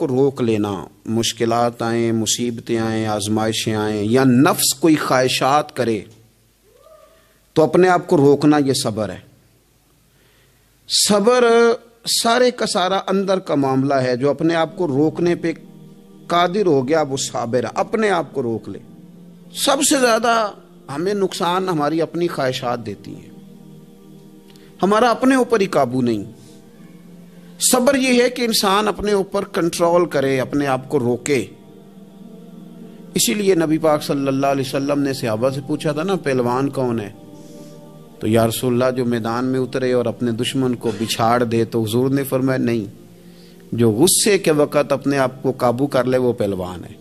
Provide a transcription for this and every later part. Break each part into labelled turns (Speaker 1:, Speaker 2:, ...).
Speaker 1: को रोक लेना। मुश्किल आए, मुसीबतें आए, आजमाइशें आए, या नफ्स कोई ख्वाहिशात करे तो अपने आप को रोकना यह सब्र है। सब्र सारे का सारा अंदर का मामला है, जो अपने आप को रोकने पे कादिर हो गया, वो साबिर अपने आप को रोक ले। सबसे ज़्यादा हमें नुकसान हमारी अपनी ख्वाहिशात देती हैं। हमारा अपने ऊपर ही काबू नहीं। सब्र यह है कि इंसान अपने ऊपर कंट्रोल करे, अपने आप को रोके। इसीलिए नबी पाक सल्लल्लाहु अलैहि वसल्लम ने सहाबा से पूछा था ना, पहलवान कौन है? तो यारसोल्ला जो मैदान में उतरे और अपने दुश्मन को बिछाड़ दे तो हुजूर ने फरमाया, नहीं, जो गुस्से के वक़्त अपने आप को काबू कर ले, वो पहलवान है।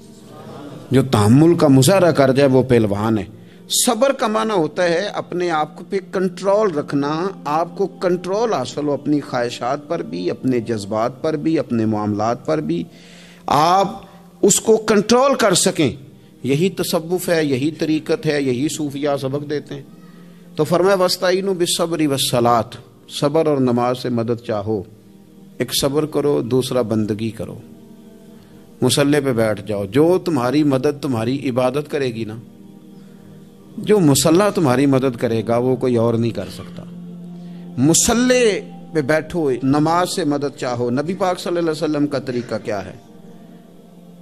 Speaker 1: जो तामुल का मुजाहरा कर जाए, वो पहलवान है। सब्र का माना होता है, अपने आप को पे कंट्रोल रखना, आपको कंट्रोल हासिल हो अपनी ख्वाहिशात पर भी, अपने जज्बात पर भी, अपने मामलात पर भी। आप उसको कंट्रोल कर सकें। यही तसवुफ़ है, यही तरीकत है, यही सूफिया सबक देते हैं। तो फरमाया, वस्ताइन बिसब्री वसलात सब्र और नमाज़ से मदद चाहो। एक सब्र करो, दूसरा बंदगी करो। मुसल्ले पे बैठ जाओ। जो तुम्हारी मदद, तुम्हारी इबादत करेगी ना जो मुसल्ला तुम्हारी मदद करेगा, वो कोई और नहीं कर सकता। मुसल्ले पे बैठो, नमाज़ से मदद चाहो। नबी पाक सल्लल्लाहु अलैहि वसल्लम का तरीका क्या है?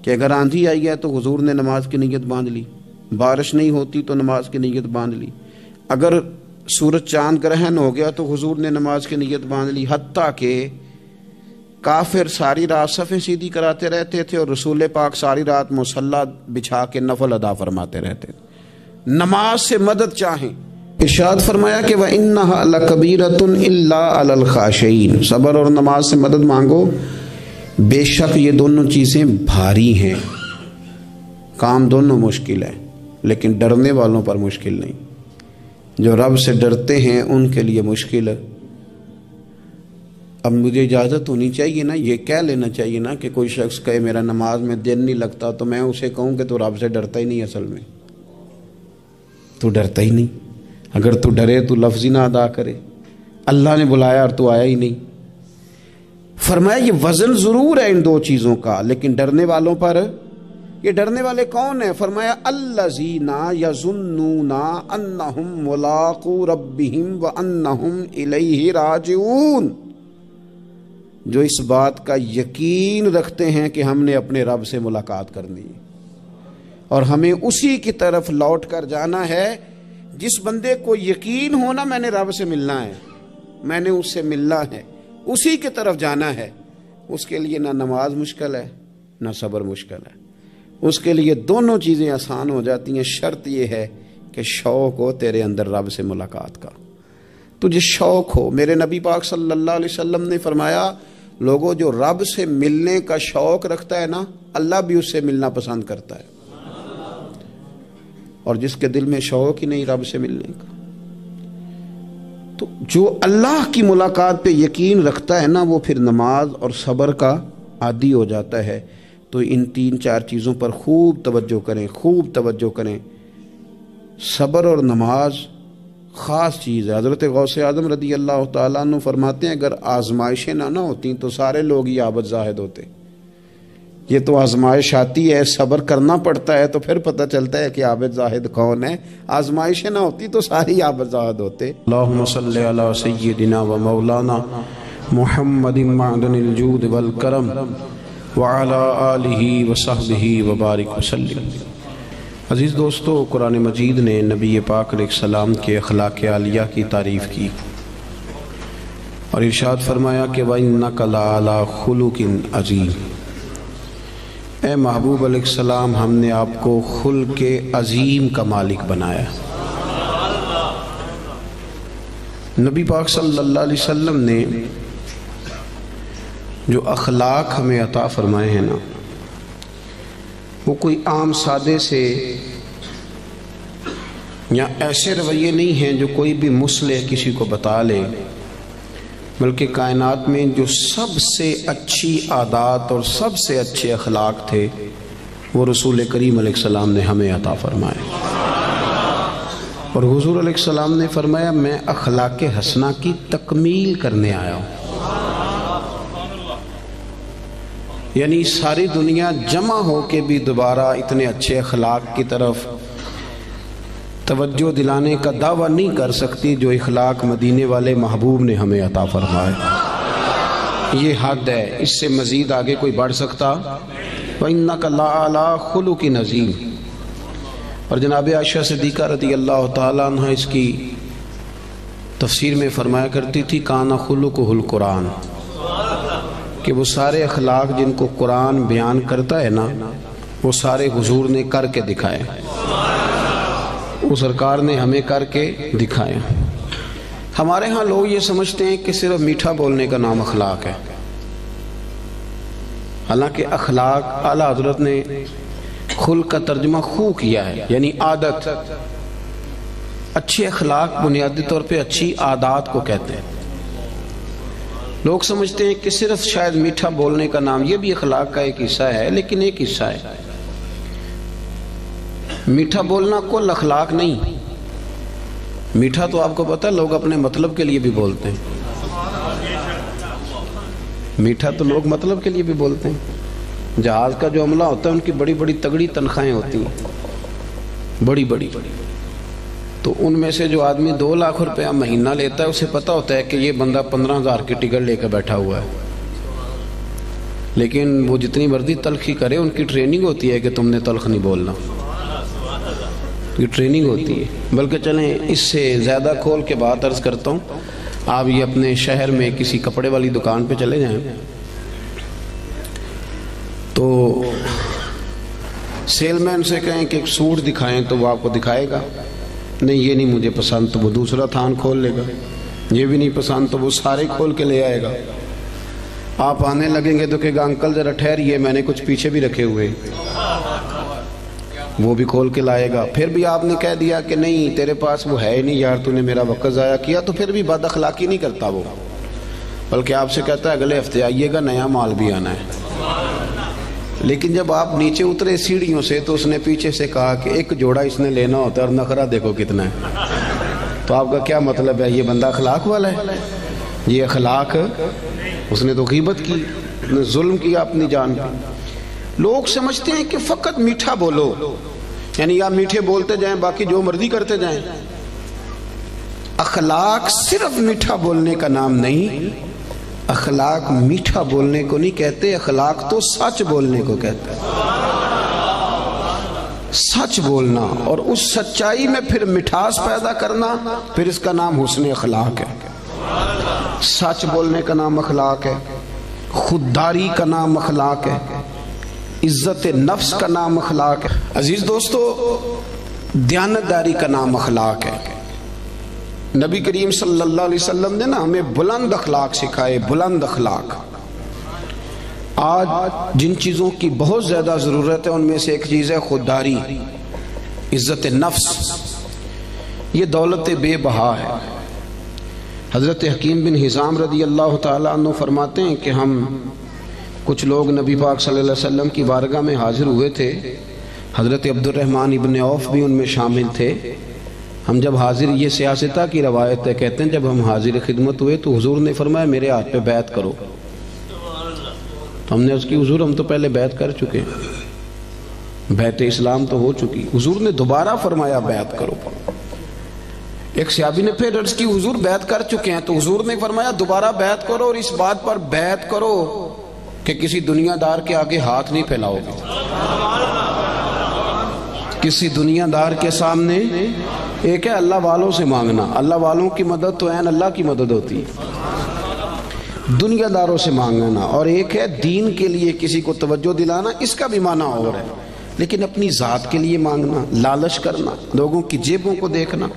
Speaker 1: कि अगर आंधी आई है तो हुजूर ने नमाज़ की नीयत बाँध ली। बारिश नहीं होती तो नमाज़ की नीयत बाँध ली। अगर सूरज चाँद ग्रहण हो गया तो हुजूर ने नमाज़ की नीयत बाँध ली। हत्ता के काफिर सारी रात सफ़े सीधी कराते रहते थे और रसूल पाक सारी रात मुसल्ला बिछा के नफल अदा फरमाते रहते थे। नमाज़ से मदद चाहें। इर्शाद फरमाया कि वह इन्ना कबीरतन खाशीन सबर और नमाज़ से मदद मांगो। बेशक ये दोनों चीज़ें भारी हैं। काम दोनों मुश्किल है, लेकिन डरने वालों पर मुश्किल नहीं। जो रब से डरते हैं, उनके लिए मुश्किल है। अब मुझे इजाज़त होनी चाहिए ना, ये कह लेना चाहिए ना कि कोई शख्स कहे, मेरा नमाज़ में दिन नहीं लगता तो मैं उसे कहूँ कि तो रब से डरता ही नहीं असल में। तू डरता ही नहीं। अगर तू डरे तो लफ्ज ही ना अदा करे। अल्लाह ने बुलाया और तू आया ही नहीं। फरमाया, ये वज़न ज़रूर है इन दो चीज़ों का, लेकिन डरने वालों पर ये डरने वाले कौन है? फरमाया, अल्लाजीना यजुन्नूना अन्नहुम मुलाकू रब्बिहिम व अन्नहुम इलैहि राजिऊन। जो इस बात का यकीन रखते हैं कि हमने अपने रब से मुलाकात करनी है और हमें उसी की तरफ़ लौट कर जाना है। जिस बंदे को यकीन हो होना मैंने रब से मिलना है, मैंने उससे मिलना है, उसी की तरफ़ जाना है। उसके लिए ना नमाज़ मुश्किल है, ना सब्र मुश्किल है। उसके लिए दोनों चीज़ें आसान हो जाती हैं। शर्त यह है कि शौक हो तेरे अंदर रब से मुलाकात का। तुझे शौक हो। मेरे नबी पाक सल्लल्लाहु अलैहि वसल्लम ने फरमाया, लोगों, जो रब से मिलने का शौक रखता है ना, अल्लाह भी उससे मिलना पसंद करता है। और जिसके दिल में शौक ही नहीं रब से मिलने का। तो जो अल्लाह की मुलाकात पे यकीन रखता है ना, वो फिर नमाज़ और सब्र का आदि हो जाता है। तो इन तीन चार चीज़ों पर खूब तवज्जो करें, खूब तवज्जो करें। सब्र और नमाज़ ख़ास चीज़ है। हज़रत गौस आदम रदी अल्लाह तु फरमाते हैं, अगर आजमाइशें ना ना होती तो सारे लोग ही आबद जाहिद होते। ये तो आजमाइश आती है, सब्र करना पड़ता है तो फिर पता चलता है कि आबिद जाहिद कौन है। आजमाइशें ना होती तो सारी आबिद जाहिद होते। सैदिना व मौलाना मोहम्मद जूद वल करम वाला वसहबी वबारक वसल्लम। अज़ीज़ दोस्तों, कुरान मजीद ने नबी पाक सलाम के अखलाक आलिया की तारीफ़ की। और इरशाद फरमाया कि वह नकला खुलुकिन अजीम। ए महबूब सलाम, हमने आपको खुल के अजीम का मालिक बनाया। नबी पाक सल्लल्लाहु अलैहि वसल्लम ने जो अखलाक हमें अता फरमाए हैं ना, वो कोई आम सादे से या ऐसे रवैये नहीं हैं जो कोई भी मुसले किसी को बता ले। बल्कि कायनात में जो सबसे अच्छी आदात और सबसे अच्छे अखलाक थे, वो रसूल करीम सलाम ने हमें अता फरमाए। और हजूर सलाम ने फरमाया, मैं अखलाक हसना की तकमील करने आया हूँ। यानी सारी दुनिया जमा हो के भी दोबारा इतने अच्छे अखलाक की तरफ़ तवज्जो दिलाने का दावा नहीं कर सकती जो इखलाक मदीने वाले महबूब ने हमें अता फरमाए। ये हद है, इससे मज़ीद आगे कोई बढ़ सकता? वन्ना का खुलू की नज़ीम। और जनाब आयशा सदीक़ा रदी अल्लाह तह इसकी तफसीर में फरमाया करती थी, काना खुलू को हुल कुरान। कि वो सारे अखलाक जिनको कुरान बयान करता है ना, वो सारे हुजूर ने करके दिखाए। वो सरकार ने हमें करके दिखाया। हमारे यहाँ लोग ये समझते हैं कि सिर्फ़ मीठा बोलने का नाम अखलाक है। हालाँकि अखलाक आला हज़रत ने खुल का तर्जमा खू किया है, यानी आदत। अच्छे अखलाक बुनियादी तौर पे अच्छी आदात को कहते हैं। लोग समझते हैं कि सिर्फ़ शायद मीठा बोलने का नाम, ये भी अखलाक का एक हिस्सा है, लेकिन एक हिस्सा है। मीठा बोलना को लखलाक नहीं। मीठा तो आपको पता है, लोग अपने मतलब के लिए भी बोलते हैं। मीठा तो लोग मतलब के लिए भी बोलते हैं। जहाज़ का जो अमला होता है, उनकी बड़ी बड़ी तगड़ी तनख्वाहें होती हैं। बड़ी बड़ी तो उनमें से जो आदमी दो लाख रुपया महीना लेता है, उसे पता होता है कि ये बंदा पंद्रह हज़ार की टिकट लेकर बैठा हुआ है। लेकिन वो जितनी मर्ज़ी तलखी करे, उनकी ट्रेनिंग होती है कि तुमने तलख नहीं बोलना। ये ट्रेनिंग होती है। बल्कि चलें, इससे ज़्यादा खोल के बात अर्ज़ करता हूँ। आप ये अपने शहर में किसी कपड़े वाली दुकान पे चले जाएँ। तो सेलमैन से कहें कि एक सूट दिखाएँ तो वो आपको दिखाएगा। नहीं, ये नहीं मुझे पसंद तो वो दूसरा थान खोल लेगा। ये भी नहीं पसंद तो वो सारे खोल के ले आएगा। आप आने लगेंगे तो कहेगा, अंकल, ज़रा ठहरिए, मैंने कुछ पीछे भी रखे हुए वो भी खोल के लाएगा। फिर भी आपने कह दिया कि नहीं, तेरे पास वो है ही नहीं यार, तूने मेरा वक्त ज़ाया किया तो फिर भी बद अखलाकी नहीं करता वो। बल्कि आपसे कहता है, अगले हफ़्ते आइएगा, नया माल भी आना है। लेकिन जब आप नीचे उतरे सीढ़ियों से तो उसने पीछे से कहा कि एक जोड़ा इसने लेना होता है और नखरा देखो कितना है। तो आपका क्या मतलब है, ये बंदा अखलाक वाला है? ये अखलाक, उसने तो कीमत की जुल्म किया अपनी जान पर लोग समझते हैं कि फकत मीठा बोलो। यानी आप मीठे बोलते जाएँ, बाकी जो मर्ज़ी करते जाएँ। अखलाक सिर्फ़ मीठा बोलने का नाम नहीं, अखलाक मीठा बोलने को नहीं कहते, अखलाक तो सच बोलने को कहते हैं। सच बोलना और उस सच्चाई में फिर मिठास पैदा करना, फिर इसका नाम हुसन अखलाक है। सच बोलने का नाम अखलाक है, खुददारी का नाम अखलाक है। इज़्ज़त नफ्स का नाम अखलाक है। अज़ीज़ दोस्तों, दयानतदारी का नाम अखलाक है। नबी करीम सल्लल्लाहु अलैहि वसल्लम ने ना हमें बुलंद अखलाक सिखाए, बुलंद अखलाक। आज जिन चीज़ों की बहुत ज़्यादा ज़रूरत है, उनमें से एक चीज़ है खुददारी। इज़्ज़त नफ्स। ये दौलत बेबहा है। हज़रत हकीम बिन हिज़ाम रदी अल्लाह तु फरमाते हैं कि हम कुछ लोग नबी पाक सल्लल्लाहु अलैहि वसल्लम की बारगाह में हाजिर हुए थे। हज़रत अब्दुलरहमान इबन औफ भी उनमें शामिल थे। हम जब हाजिर, ये सियासता की रवायत है, कहते हैं, जब हम हाजिर खिदमत हुए तो हजूर ने फरमाया, मेरे हाथ पे बैत करो। तो हमने उसकी, हजूर, हम तो पहले बैत कर चुके बैत इस्लाम तो हो चुकी। हजूर ने दोबारा फरमाया, बैत करो। एक सियाबी ने फिर अर्ज़ की, हुजूर बैत कर चुके हैं। तो हजूर ने फरमाया, दोबारा बैत करो और इस बात पर बैत करो। कि किसी दुनियादार के आगे हाथ नहीं फैलाओगे। किसी दुनियादार के सामने एक है अल्लाह वालों से मांगना। अल्लाह वालों की मदद तो एन अल्लाह की मदद होती। है दुनियादारों से मांगना। और एक है दीन के लिए किसी को तवज्जो दिलाना, इसका भी माना और है। लेकिन अपनी ज़ात के लिए मांगना, लालच करना, लोगों की जेबों को देखना।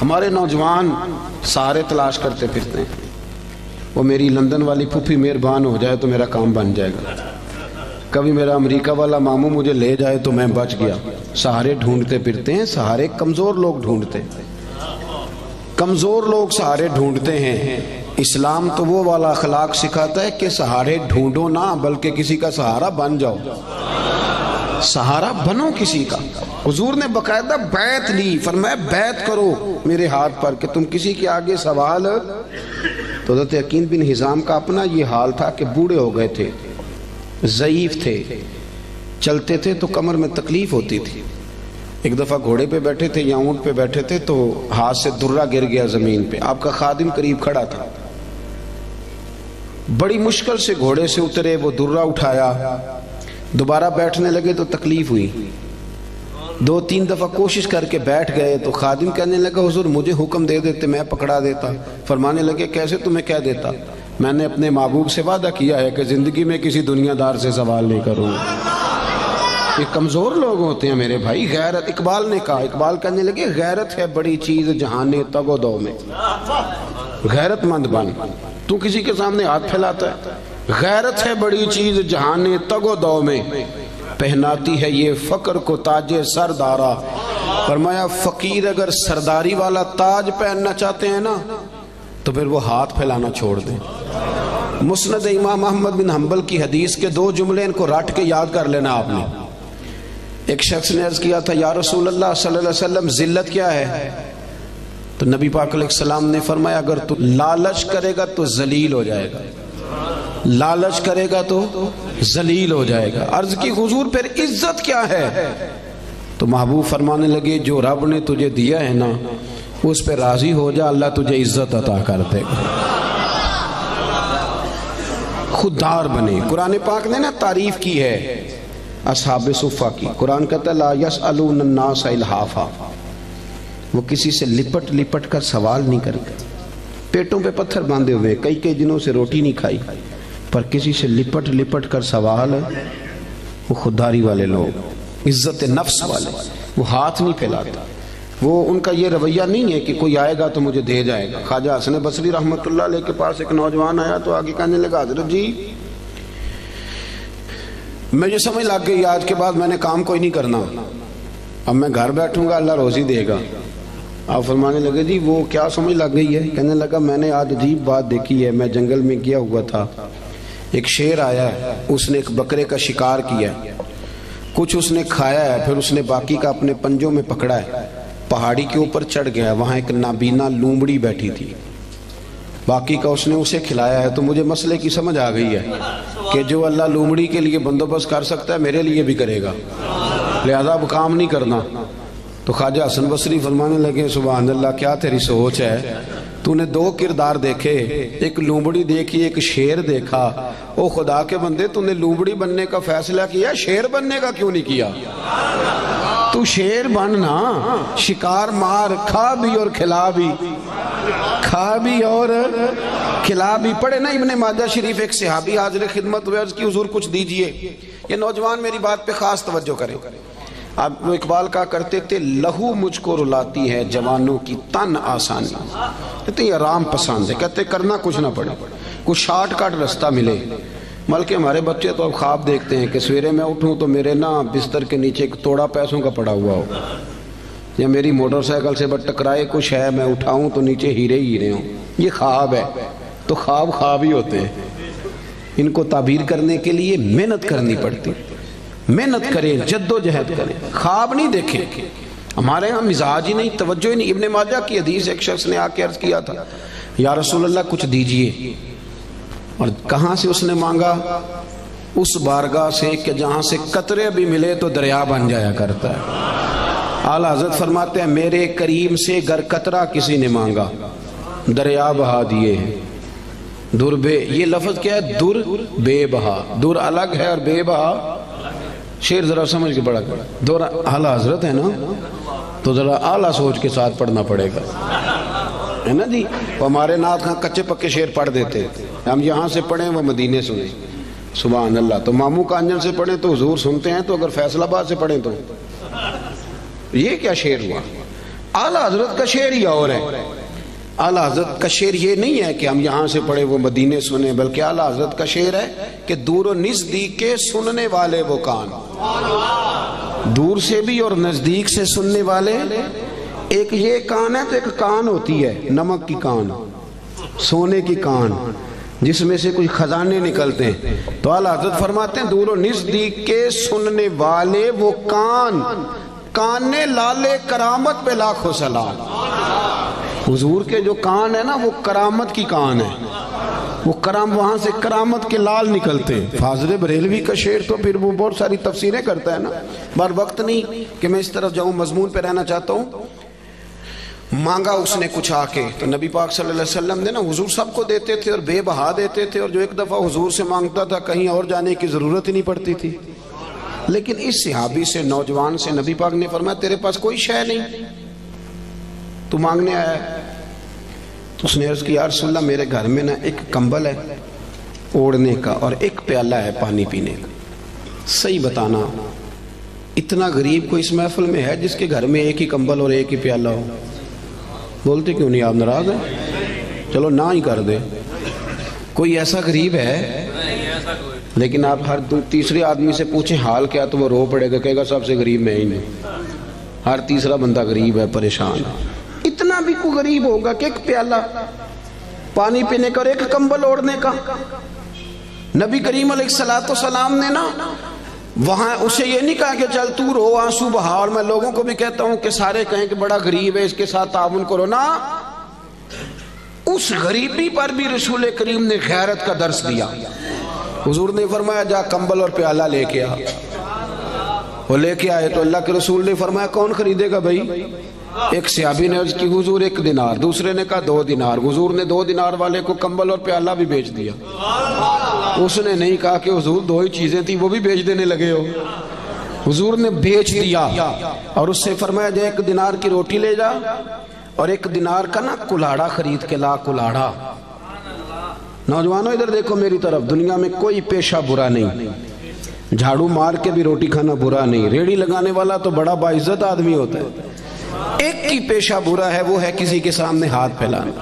Speaker 1: हमारे नौजवान सारे तलाश करते फिरते हैं। वो मेरी लंदन वाली फूफी मेहरबान हो जाए तो मेरा काम बन जाएगा। कभी मेरा अमेरिका वाला मामू मुझे ले जाए तो मैं बच गया। सहारे ढूंढते फिरते हैं, सहारे कमज़ोर लोग ढूंढते। कमज़ोर लोग सहारे ढूंढते हैं। इस्लाम तो वो वाला अखलाक सिखाता है कि सहारे ढूंढो ना, बल्कि किसी का सहारा बन जाओ। सहारा बनो किसी का। हुजूर ने बकायदा बैत ली, फरमाया, बैत करो मेरे हाथ पर कि तुम किसी के आगे सवाल तो हज़रत यकीन बिन हिजाम का अपना ये हाल था कि बूढ़े हो गए थे, ज़यीफ थे, चलते थे तो कमर में तकलीफ़ होती थी। एक दफ़ा घोड़े पे बैठे थे या ऊँट पे बैठे थे तो हाथ से दुर्रा गिर गया ज़मीन पे। आपका खादिम करीब खड़ा था। बड़ी मुश्किल से घोड़े से उतरे, वो दुर्रा उठाया। दोबारा बैठने लगे तो तकलीफ़ हुई। दो तीन दफ़ा कोशिश करके बैठ गए तो खादिम कहने लगा, हुजूर, मुझे हुक्म दे देते, मैं पकड़ा देता। फरमाने लगे, कैसे तुम्हें कह देता? मैंने अपने महबूब से वादा किया है कि ज़िंदगी में किसी दुनियादार से सवाल नहीं करूँगा ये कमज़ोर लोग होते हैं मेरे भाई, गैरत इकबाल ने कहा, इकबाल कहने लगे, गैरत है बड़ी चीज़ जहाने तगो दो में। गैरतमंद बन, तू किसी के सामने हाथ फैलाता है। गैरत है बड़ी चीज़ जहाने तगो दो में। पहनाती है ये फकर को ताजे सरदारा। फरमाया, फकीर अगर सरदारी वाला ताज पहनना चाहते हैं ना तो फिर वो हाथ फैलाना छोड़ दें। मुस्नद इमाम अहमद बिन हम्बल की हदीस के दो जुमले इनको रट के याद कर लेना आपने। एक शख्स ने अर्ज़ किया था, या रसूल अल्लाह जिल्लत क्या है? तो नबी पाक सलाम ने फरमाया, अगर तू लालच करेगा तो जलील हो जाएगा। लालच करेगा तो जलील हो जाएगा। अर्ज़ की हजूर फिर इज़्ज़त क्या है? तो महबूब फरमाने लगे, जो रब ने तुझे दिया है ना, उस पर राज़ी हो जा, अल्लाह तुझे इज़्ज़त अता कर देगा। खुददार बने। कुरान पाक ने ना तारीफ़ की है, असहाब सुफ़ा की। कुरान कहता ला यस वो किसी से लिपट लिपट कर सवाल नहीं करते पेटों पे पत्थर बांधे हुए कई कई दिनों से रोटी नहीं खाई। पर किसी से लिपट लिपट कर सवाल, वो खुददारी वाले लोग, इज़्ज़त नफ्स वाले, वो हाथ नहीं फैलाते। वो उनका ये रवैया नहीं है कि कोई आएगा तो मुझे दे जाएगा। ख्वाजा हसन बसरी रहमत के पास एक नौजवान आया तो आगे कहने लगा, हज़रत जी मुझे समझ लग गई, आज के बाद मैंने काम कोई नहीं करना। अब मैं घर बैठूँगा, अल्लाह रोजी देगा। आप फरमाने लगे, जी, वो क्या समझ लग गई है? कहने लगा, मैंने आज अजीब बात देखी है, मैं जंगल में गया हुआ था। एक शेर आया है, उसने एक बकरे का शिकार किया है। कुछ उसने खाया है, फिर उसने बाकी का अपने पंजों में पकड़ा है। पहाड़ी के ऊपर चढ़ गया वहाँ एक नाबीना लूमड़ी बैठी थी। बाकी का उसने उसे खिलाया है तो मुझे मसले की समझ आ गई है कि जो अल्लाह लूमड़ी के लिए बंदोबस्त कर सकता है, मेरे लिए भी करेगा। लिहाजा अब काम नहीं करना। तो ख्वाजा हसन बसरी फरमाने लगे सुबह अल्लाह, क्या तेरी सोच है? तूने दो किरदार देखे, एक लूमड़ी देखी, एक शेर देखा। ओ खुदा के बंदे, तूने लूमड़ी बनने का फैसला किया, शेर बनने का क्यों नहीं किया? तू शेर बन ना, शिकार मार, खा भी और खिला भी। खा भी और खिला भी। पढ़े ना इबन माजा शरीफ, एक सिहाबी हाजिर खिदमत की, हजूर, कुछ दीजिए। ये नौजवान मेरी बात पे खास तवज्जो करें। अब इकबाल का करते थे, लहू मुझको रुलाती है, जवानों की तन आसानी। कहते आराम पसंद है। कहते करना कुछ ना पड़े। कुछ शॉर्टकट रास्ता मिले। बल्कि हमारे बच्चे तो अब ख्वाब देखते हैं कि सवेरे मैं उठूं तो मेरे ना बिस्तर के नीचे एक तोड़ा पैसों का पड़ा हुआ हो। या मेरी मोटरसाइकिल से बट टकराए कुछ है, मैं उठाऊं तो नीचे हीरे हीरे हों। ये ख्वाब है। तो ख्वाब ख्वाब ही होते हैं। इनको ताबीर करने के लिए मेहनत करनी पड़ती मेहनत करें, जद्दोजहद करें। ख्वाब नहीं देखें। हमारे यहाँ मिजाज ही नहीं, तवज्जो ही नहीं। इब्ने माजा की हदीस एक शख्स ने आके अर्ज़ किया था, या रसूल अल्लाह कुछ दीजिए। और कहाँ से उसने मांगा? उस बारगाह से कि जहाँ से कतरे भी मिले तो दरिया बन जाया करता है। आला हज़रत फरमाते हैं, मेरे करीम से गर कतरा किसी ने मांगा। दरिया बहा दिए दुर्बे ये लफ्ज क्या है? दुर बेबहा। दुर अलग है और बेबहा शेर जरा समझ के बड़ा दुर आला हज़रत है ना? तो जरा आला सोच के साथ पढ़ना पड़ेगा। है ना जी? हमारे नाथ खां कच्चे पक्के शेर पढ़ देते। हम यहाँ से पढ़े, वो मदीने सुने सुबह अल्लाह तो मामू कांजन से पढ़े तो हजूर सुनते हैं तो अगर फैसलाबाद से पढ़े तो। ये क्या शेर हुआ? आला हज़रत का शेर ही और है। आला हज़रत का शेर ये नहीं है कि हम यहाँ से पढ़े वो मदीने सुने, बल्कि आला हज़रत का शेर है कि दूर नज़दीक के सुनने वाले वो कान। दूर से भी और नज़दीक से सुनने वाले, एक ये कान है तो एक कान होती है, नमक की कान, सोने की कान, जिसमें से कुछ खजाने निकलते हैं। तो आला हज़रत फरमाते हैं, दूर नज़दीक के सुनने वाले वो कान, काने लाले करामत पे लाखों सलाम। हुजूर के जो कान है ना, वो करामत की कान है। वो कराम, वहाँ से करामत के लाल निकलते फाजल बरेलवी का शेर तो फिर वो बहुत सारी तफसीरें करता है ना। बार वक्त नहीं कि मैं इस तरफ़ जाऊँ, मजमून पे रहना चाहता हूँ। मांगा उसने कुछ आके। तो नबी पाक सल्लल्लाहु अलैहि वसल्लम ने ना, हुजूर सबको देते थे और बेबहा देते थे और जो एक दफ़ा हुजूर से माँगता था, कहीं और जाने की ज़रूरत ही नहीं पड़ती थी। लेकिन इस सिहाबी से, नौजवान से नबी पाक ने फरमाया, तेरे पास कोई शय नहीं। तू मांगने आया तो उसने अर्ज़ की यार मेरे घर में ना एक कंबल है ओढ़ने का और एक प्याला है पानी पीने का। सही बताना, इतना गरीब को इस महफल में है जिसके घर में एक ही कंबल और एक ही प्याला हो? बोलते क्यों नहीं? आप नाराज़ हैं? चलो, ना ही कर दे। कोई ऐसा गरीब है? लेकिन आप हर तीसरे आदमी से पूछें, हाल क्या? तो वो रो पड़ेगा, कहेगा, सबसे गरीब मैं ही नहीं। हर तीसरा बंदा गरीब है, परेशान इतना को गरीब होगा कि एक प्याला पानी पीने का और एक कंबल ओढ़ने का। नबी करीम सलाम ने ना, वहाँ उसे ये नहीं कहा कि चल तू रो, आँसू बहा। और मैं लोगों को भी कहता हूँ कि सारे कहें कि बड़ा गरीब है, इसके साथ ताउन करो ना। उस गरीबी पर भी रसूल करीम ने गैरत का दर्श दिया। हुजूर ने फरमाया, जा कंबल और प्याला लेके आ। वो लेके आए तो अल्लाह के रसूल ने फरमाया, कौन खरीदेगा भाई? एक सियाबी ने की हुजूर एक दिनार, दूसरे ने कहा दो दिनार। हुजूर ने दो दिनार वाले को कंबल और प्याला भी बेच दिया। उसने नहीं कहा कि हुजूर दो ही चीज़ें थी, वो भी बेच देने लगे हो। हुजूर ने बेच दिया और उससे फरमाया जाए एक दिनार की रोटी ले जा और एक दिनार का ना कुलाड़ा खरीद के ला कुलाड़ा नौजवानों, इधर देखो मेरी तरफ़, दुनिया में कोई पेशा बुरा नहीं। झाड़ू मार के भी रोटी खाना बुरा नहीं। रेड़ी लगाने वाला तो बड़ा बाइज्जत आदमी होता है। एक ही पेशा बुरा है वो है किसी के सामने हाथ फैलाना।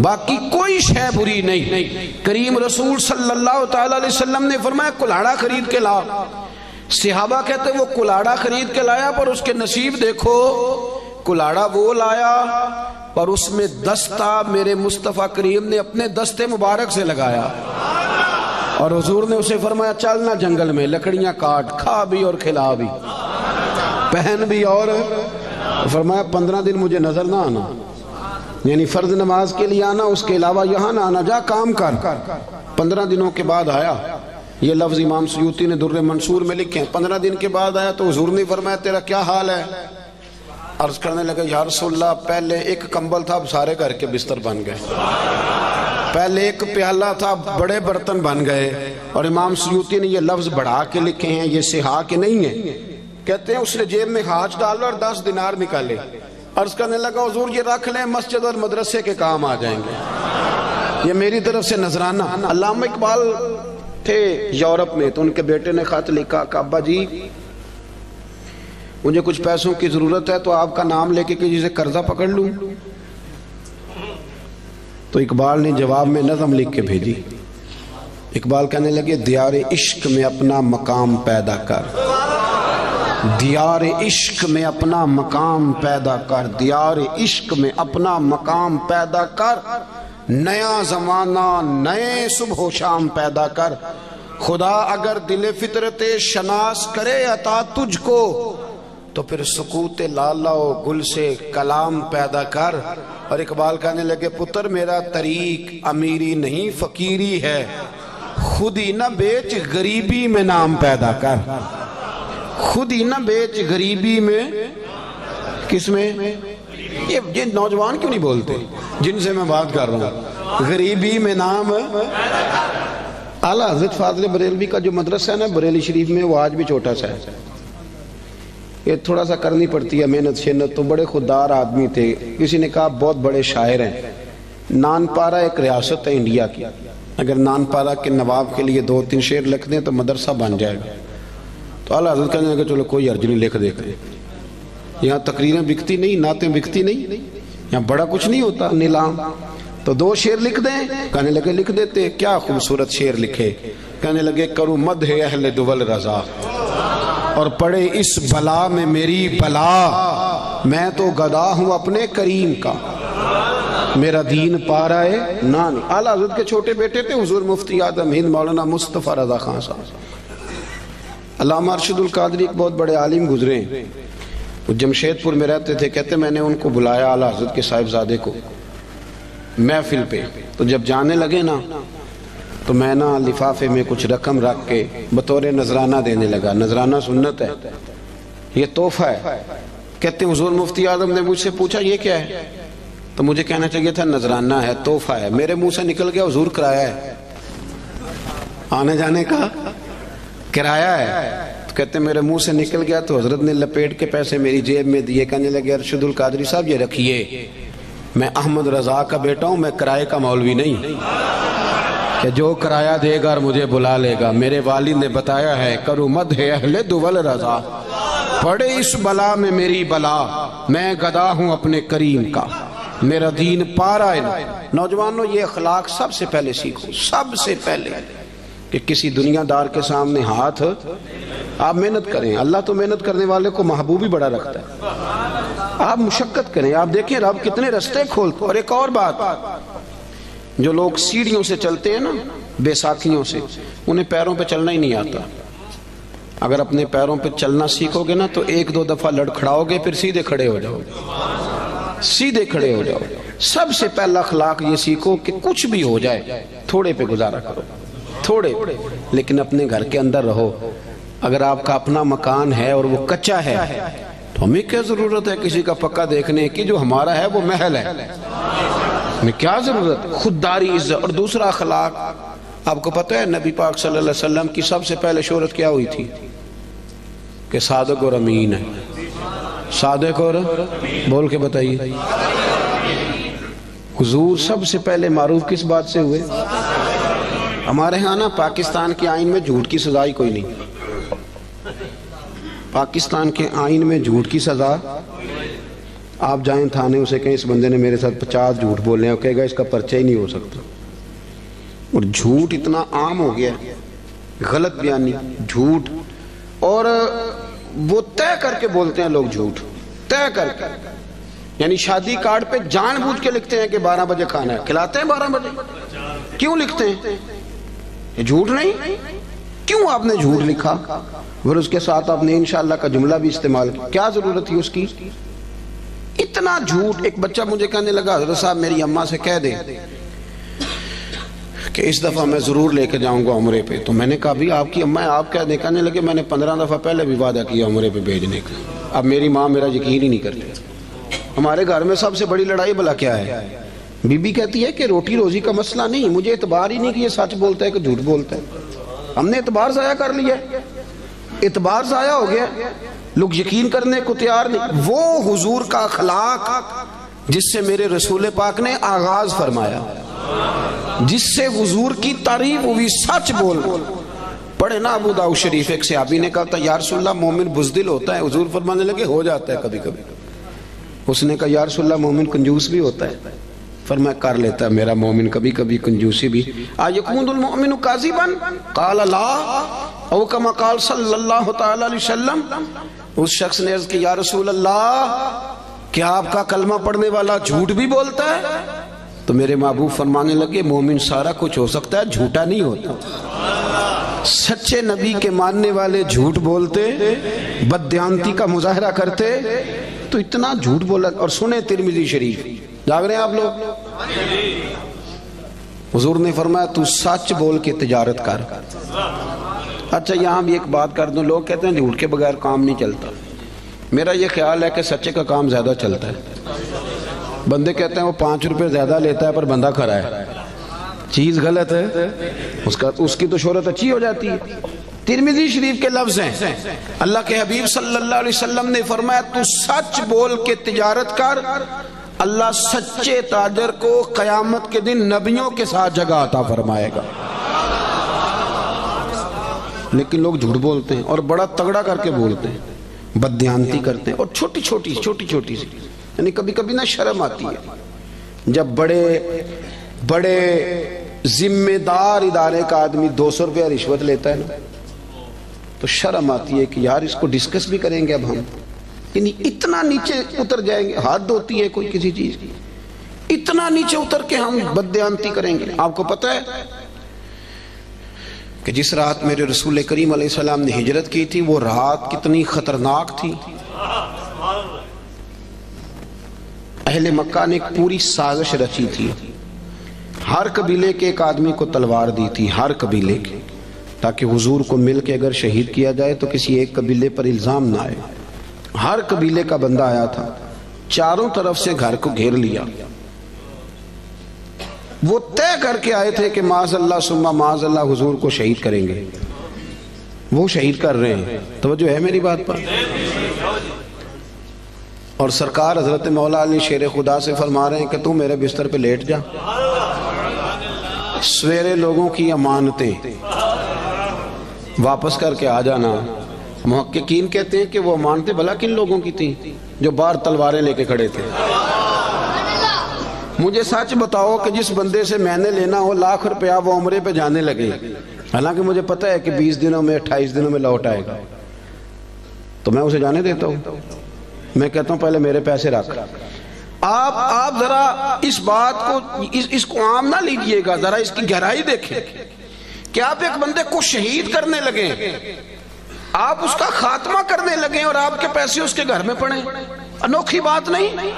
Speaker 1: बाकी कोई शह बुरी नहीं, करीम रसूल सल्लल्लाहु अलैहि वसल्लम ने फरमाया कुल्हाड़ा खरीद के ला सिहाबा कहते वो कुल्हाड़ा खरीद के लाया पर उसके नसीब देखो कुल्हाड़ा वो लाया पर उसमें दस्ता मेरे मुस्तफ़ा करीम ने अपने दस्ते मुबारक से लगाया। और हजूर ने उसे फरमाया चलना जंगल में लकड़ियाँ काट खा भी और खिला भी। पहन भी और फरमाया, पंद्रह दिन मुझे नज़र ना आना। यानी फ़र्ज़ नमाज़ के लिए आना, उसके अलावा यहाँ ना आना, जा काम कर। पंद्रह दिनों के बाद आया। ये लफ्ज इमाम सयूती ने दुर्र मंसूर में लिखे हैं। पंद्रह दिन के बाद आया तो हजूर ने फरमाया, तेरा क्या हाल है? अर्ज़ करने लगे यार सोल्ला पहले एक कंबल था, अब सारे घर के बिस्तर बन गए। पहले एक प्याला था बड़े बर्तन बन गए। और इमाम सयूती ने ये लफ्ज बढ़ा के लिखे हैं, ये सिहा के नहीं है। कहते हैं, उसने जेब में हाथ डाला और दस दिनार निकाले। अर्ज़ करने लगा, हजूर, ये रख लें, मस्जिद और मदरसे के काम आ जाएँगे। ये मेरी तरफ़ से नजराना। अल्लाह इकबाल थे यूरोप में तो उनके बेटे ने खत लिखा काबा जी, मुझे कुछ पैसों की ज़रूरत है तो आपका नाम लेके किसी से कर्जा पकड़ लू? तो इकबाल ने जवाब में नजम लिख के भेजी। इकबाल कहने लगे, दियार इश्क में अपना मकाम पैदा कर। दियार इश्क में अपना मकाम पैदा कर, दियार इश्क में अपना मकाम पैदा कर, नया जमाना, नए सुबह शाम पैदा कर। खुदा अगर दिल फितरत शनास करे अता तुझको तो फिर सुकूत लाला गुल से कलाम पैदा कर। और इकबाल कहने लगे, पुत्र, मेरा तरीक अमीरी नहीं, फकीरी है। खुद ही ना बेच, गरीबी में नाम पैदा कर। खुद ही ना बेच गरीबी में किसमें ये ये नौजवान क्यों नहीं बोलते? जिनसे मैं बात कर रहा हूँ। गरीबी में नाम आला हज़रत फाजल बरेलवी का जो मदरसा है ना, बरेली शरीफ में, वो आज भी छोटा सा है। ये थोड़ा सा करनी पड़ती है मेहनत शेनत तो बड़े खुददार आदमी थे। किसी ने कहा, बहुत बड़े शायर हैं। नानपारा एक रियासत है इंडिया की। अगर नानपारा के नवाब के लिए दो तीन शेर लिख दें तो मदरसा बन जाएगा। तो अला हज़रत कहने लगे, चलो कोई अर्ज़ नहीं, लिख देते यहाँ तकरीरें बिकती नहीं, नातें बिकती नहीं, यहाँ बड़ा कुछ नहीं होता, नीलाम। तो दो शेर लिख दें, कहने लगे, लिख देते, क्या खूबसूरत शेर लिखे। कहने लगे, करूँ मद है अहले दुवल रजा, और पड़े इस बला में मेरी बला। मैं तो गदा हूँ अपने करीम का। मेरा दीन पा रहा है ना नहीं आला हज़रत के छोटे बेटे थे, हुजूर मुफ्ती आदम, हिंद मौलाना मुस्तफ़ा रजा खान साहब। अलामा अरशदुल कादरी एक बहुत बड़े आलिम गुजरे वो जमशेदपुर में रहते थे, कहते, मैंने उनको बुलाया आला हज़रत के साहिबजादे को महफिल पे। तो जब जाने लगे ना तो मैं ना लिफाफे में कुछ रकम रख के बतौर नजराना देने लगा। नजराना सुन्नत है। ये तोहफा है। कहते, हजूर मुफ्ती आज़म ने मुझसे पूछा, ये क्या है? तो मुझे कहना चाहिए, था, नजराना है, तोहफा है। मेरे मुँह से निकल गया, हजूर किराया है। आने जाने का किराया है। तो कहते मेरे मुँह से निकल गया तो हज़रत ने लपेट के पैसे मेरी जेब में दिए। कहने लगे, अरशदुल कादरी साहब, ये रखिए। मैं अहमद रजा का बेटा हूँ, मैं किराए का मौलवी नहीं। कि जो किराया देगा और मुझे बुला लेगा। मेरे वालिद ने बताया है, करू मद है अहले दुवल रजा। पड़े इस बला में मेरी बला। मैं गदा हूँ अपने करीम का। मेरा दीन पारा है। नौजवानों, ये अखलाक सबसे पहले सीखो, सबसे पहले। कि किसी दुनियादार के सामने हाथ, आप मेहनत करें। अल्लाह तो मेहनत करने वाले को महबूब ही बड़ा रखता है। आप मुशक्कत करें। आप देखें, रब कितने रास्ते खोलते और एक और बात, जो लोग सीढ़ियों से चलते हैं ना, बेसाखियों से, उन्हें पैरों पे चलना ही नहीं आता। अगर अपने पैरों पे चलना सीखोगे ना तो एक दो दफ़ा लड़खड़ाओगे, फिर सीधे खड़े हो जाओगे। सीधे खड़े हो जाओ सबसे पहला अखलाक ये सीखो कि कुछ भी हो जाए, थोड़े पे गुजारा करो। थोड़े, लेकिन अपने घर के अंदर रहो। अगर आपका अपना मकान है और वो कच्चा है तो हमें क्या ज़रूरत है किसी का पक्का देखने की? जो हमारा है, वो महल है। हमें क्या ज़रूरत? खुददारी, इज़्ज़त। और दूसरा अखलाक, आपको पता है, नबी पाक सल्लल्लाहु अलैहि वसल्लम की सबसे पहले शोहरत क्या हुई थी? कि सादक और अमीन है। सादक और बोल के बताइए। हुजूर सबसे पहले मारूफ किस बात से हुए? हमारे यहाँ ना पाकिस्तान के आइन में झूठ की सजा ही कोई नहीं। पाकिस्तान के आइन में झूठ की सजा। आप जाएँ थाने, उसे कहें, इस बंदे ने मेरे साथ पचास झूठ बोले हैं कहेगा, इसका पर्चा ही नहीं हो सकता। और झूठ इतना आम हो गया गलत बयानी, झूठ। और वो तय करके बोलते हैं लोग झूठ, तय करके। यानी शादी कार्ड पे जानबूझ के लिखते हैं कि 12 बजे खाना है। खिलाते हैं 12 बजे? क्यों लिखते हैं? ये झूठ नहीं? क्यों आपने झूठ लिखा? फिर उसके साथ आपने इंशाल्लाह का जुमला भी इस्तेमाल किया। क्या ज़रूरत थी उसकी? इतना झूठ एक बच्चा मुझे कहने लगा, हज़रत साहब, मेरी अम्मा से कह दे कि इस दफ़ा मैं ज़रूर लेके जाऊँगा उम्रे पे। तो मैंने कहा भी आपकी अम्मा आप कह दे। कहने लगे, मैंने पंद्रह दफ़ा पहले भी वादा किया उम्रे पे भेजने का। अब मेरी माँ मेरा यकीन ही नहीं करती। हमारे घर में सबसे बड़ी लड़ाई भला क्या है? बीबी कहती है कि रोटी रोजी का मसला नहीं, मुझे एतबार ही नहीं कि ये सच बोलता है कि झूठ बोलता है। हमने एतबार जाया कर लिया। एतबार जाया हो गया। लोग यकीन करने को तैयार नहीं। वो हुजूर का अखलाक जिससे मेरे रसूल पाक ने आगाज़ फरमाया, जिससे हुजूर की तारीफ़ हुई सच बोल। पढ़े ना अबू दाऊ शरीफ, एक सियाबी ने कहा था यारसुल्ला मोमिन बुजदिल होता है। हुजूर फरमाने लगे, हो जाता है कभी कभी उसने कहा यारसुल्ला मोमिन कंजूस भी होता है। फरमा कर लेता, मेरा मोमिन कभी कभी कंजूसी भी। आयकूदुल मोमिन काजिबन, काल अल्लाह काल सल्लल्लाहु अलैहि वसल्लम, उस शख्स ने अर्ज़ रसूल अल्लाह क्या आपका कलमा पढ़ने वाला झूठ भी बोलता है? तो मेरे महबूब फरमाने लगे, मोमिन सारा कुछ हो सकता है, झूठा नहीं होता। सच्चे नबी के मानने वाले झूठ बोलते, बदयांती का मुजाहरा करते तो इतना झूठ बोला, और सुने तिरमिजी शरीफ। जाग रहे हैं आप लोग? हुजूर ने फरमाया, तू सच बोल के तजारत कर। अच्छा यहाँ भी एक बात कर दूँ, लोग कहते हैं झूठ के बगैर काम नहीं चलता। मेरा ये ख्याल है कि सच्चे का काम ज़्यादा चलता है। बंदे कहते हैं, वो पाँच रुपए ज़्यादा लेता है, पर बंदा खरा है। चीज़ गलत है। उसका, उसकी तो शोहरत अच्छी हो जाती है। तिरमिजी शरीफ के लफ्ज हैं। अल्लाह के हबीब सल्लल्लाहु अलैहि वसल्लम ने फरमाया, तू सच बोल के तिजारत कर। अल्लाह सच्चे ताजर को कयामत के दिन नबियों के साथ जगह आता फरमाएगा। लेकिन लोग झूठ बोलते हैं और बड़ा तगड़ा करके बोलते हैं बदयांती करते हैं और छोटी छोटी छोटी छोटी सी, यानी कभी कभी ना शर्म आती है। जब बड़े बड़े जिम्मेदार इदारे का आदमी दो सौ रुपया रिश्वत लेता है ना तो शर्म आती है कि यार इसको डिस्कस भी करेंगे अब हम। यानी इतना नीचे उतर जाएँगे। हाथ धोती है कोई किसी चीज़ की। इतना नीचे उतर के हम बदयांती करेंगे। आपको पता है कि जिस रात मेरे रसूल करीम सलाम ने हिजरत की थी, वो रात कितनी खतरनाक थी। अहले मक्का ने पूरी साजिश रची थी। हर कबीले के एक आदमी को तलवार दी थी, हर कबीले के, ताकि हुजूर को मिल के अगर शहीद किया जाए तो किसी एक कबीले पर इल्ज़ाम ना आए। हर कबीले का बंदा आया था। चारों तरफ़ से घर को घेर लिया। वो तय करके आए थे कि माज अल्लाह सुम्मा माज अल्लाह हुजूर को शहीद करेंगे। वो शहीद कर रहे हैं। तो जो है मेरी बात पर? और सरकार हज़रत मौला अली शेर खुदा से फरमा रहे हैं कि तू मेरे बिस्तर पे लेट जा। सवेरे लोगों की अमानतें। वापस करके आ जाना। मुहक्कीन कहते हैं कि वो अमानतें भला किन लोगों की थी जो बाहर तलवारें लेके खड़े थे। मुझे सच बताओ कि जिस बंदे से मैंने लेना हो लाख रुपया वो उम्रे पे जाने लगे। हालाँकि मुझे पता है कि 20 दिनों में 28 दिनों में लौट आएगा। तो मैं उसे जाने देता हूँ। मैं कहता हूँ पहले मेरे पैसे रख। आप आप जरा इस बात को इस, इसको आम ना लीजिएगा जरा इसकी गहराई देखें। कि आप एक बंदे को शहीद करने लगे? आप उसका खात्मा करने लगे और आपके पैसे उसके घर में पड़े। अनोखी बात नहीं।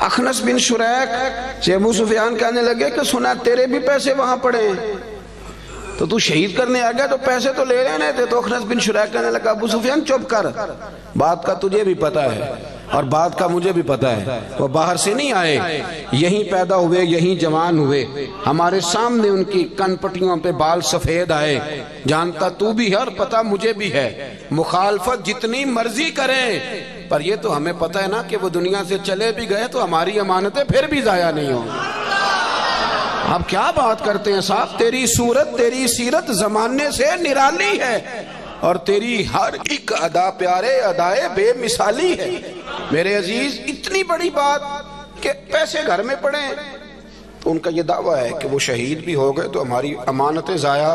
Speaker 1: अखनस बिन शुरैक अबू सुफियान कहने लगे कि सुना, तेरे भी पैसे वहाँ पड़े हैं। तो तू शहीद करने आ गया तो पैसे तो ले रहे थे। तो अखनस बिन शुरैक कहने लगा, अबू सुफियान, चुप कर। बात का तुझे भी पता है। और बात का मुझे भी पता है, वो बाहर से नहीं आए। यहीं पैदा हुए, यहीं जवान हुए। हमारे सामने उनकी कनपटियों पे बाल सफ़ेद आए। जानता तू भी है और पता मुझे भी है। मुखालफत जितनी मर्ज़ी करें, पर ये तो हमें पता है ना कि वो दुनिया से चले भी गए तो हमारी अमानतें फिर भी जाया नहीं होंगी आप क्या बात करते हैं साहब? तेरी सूरत, तेरी सीरत जमाने से निराली है और तेरी हर एक अदा प्यारे, अदाए बेमिसाली है। मेरे अज़ीज़, इतनी बड़ी बात कि पैसे घर में पड़े तो उनका यह दावा है कि वो शहीद भी हो गए तो हमारी अमानतें जाया।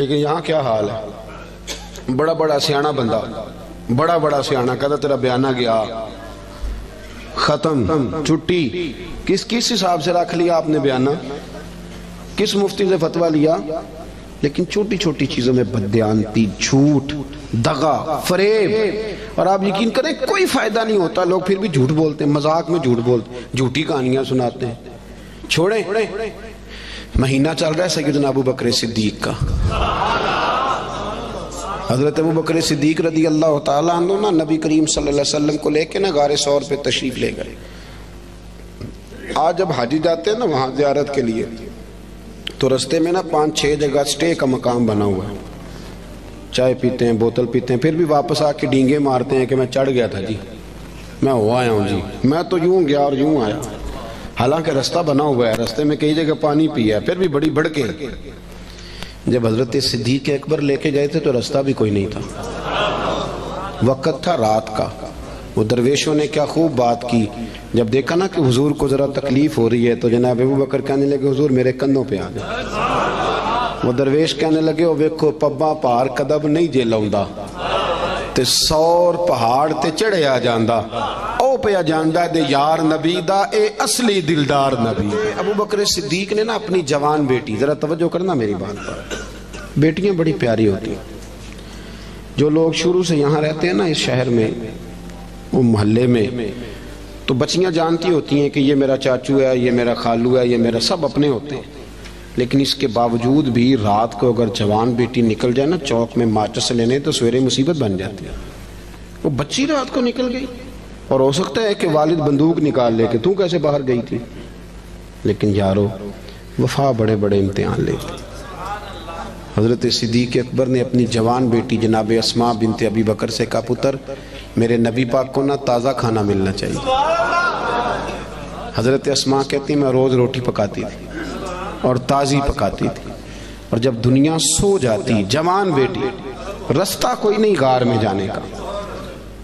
Speaker 1: लेकिन यहाँ क्या हाल है? बड़ा बड़ा सियाना बंदा, बड़ा बड़ा सियाना कहता तेरा बयाना गया। खत्म, छुट्टी। किस किस हिसाब से रख लिया आपने बयाना? किस मुफ्ती से फतवा लिया? लेकिन छोटी छोटी चीज़ों में बदयांती झूठ। दगा, फरेब। और आप यकीन करें, कोई फ़ायदा नहीं होता। लोग फिर भी झूठ बोलते हैं, मज़ाक में झूठ बोलते झूठी कहानियाँ सुनाते हैं। छोड़े। महीना चल रहा है सैयद अबू बकर सिद्दीक का। हज़रत अबू बकर सिद्दीक रदी अल्लाह तला ना नबी करीम वसल्लम को लेके ना गारे सौर पे तशरीफ़ ले गए। आज जब हाजी जाते हैं ना वहाँ जियारत के लिए तो रस्ते में ना पाँच छह जगह स्टे का मकाम बना हुआ है। चाय पीते हैं, बोतल पीते हैं, फिर भी वापस आके डींगे मारते हैं कि मैं चढ़ गया था जी। मैं हो आया हूँ जी। मैं तो यूँ गया और यूँ आया। हालाँकि रास्ता बना हुआ है, रास्ते में कई जगह पानी पिया है, फिर भी बड़ी भड़के। जब हज़रत सिद्दीक अकबर लेके गए थे तो रास्ता भी कोई नहीं था। वक़्त था रात का। वो दरवेशों ने क्या खूब बात की। जब देखा ना कि हुजूर को ज़रा तकलीफ़ हो रही है तो जनाब अबू बकर कहने लगे, हुजूर मेरे कंधों पे आ गए। वो दरवेश कहने लगे वो वेखो पब्बा भार कदम नहीं जे ते सौर पहाड़ ते चढ़िया मेरी बात पर। बेटियाँ बड़ी प्यारी होती जो लोग शुरू से यहाँ रहते हैं ना इस शहर में वो मोहल्ले में तो बच्चियाँ जानती होती हैं कि ये मेरा चाचू है ये मेरा खालू है ये मेरा सब अपने होते हैं। लेकिन इसके बावजूद भी रात को अगर जवान बेटी निकल जाए ना, चौक में माचस लेने तो सवेरे मुसीबत बन जाती है। वो बच्ची रात को निकल गई। और हो सकता है कि वालिद बंदूक निकाल ले कि तू कैसे बाहर गई थी? लेकिन यारो, वफा बड़े बड़े इम्तिहान लेती हज़रत सिद्दीक अकबर ने अपनी जवान बेटी जनाब असमा बिनते अबी बकर से कहा, पुत्र, मेरे नबी पाक को ना ताज़ा खाना मिलना चाहिए। हज़रत असमा कहती, मैं रोज़ रोटी पकाती थी। और ताज़ी पकाती थी। और जब दुनिया सो जाती, जवान बेटी, रास्ता कोई नहीं गार में जाने का।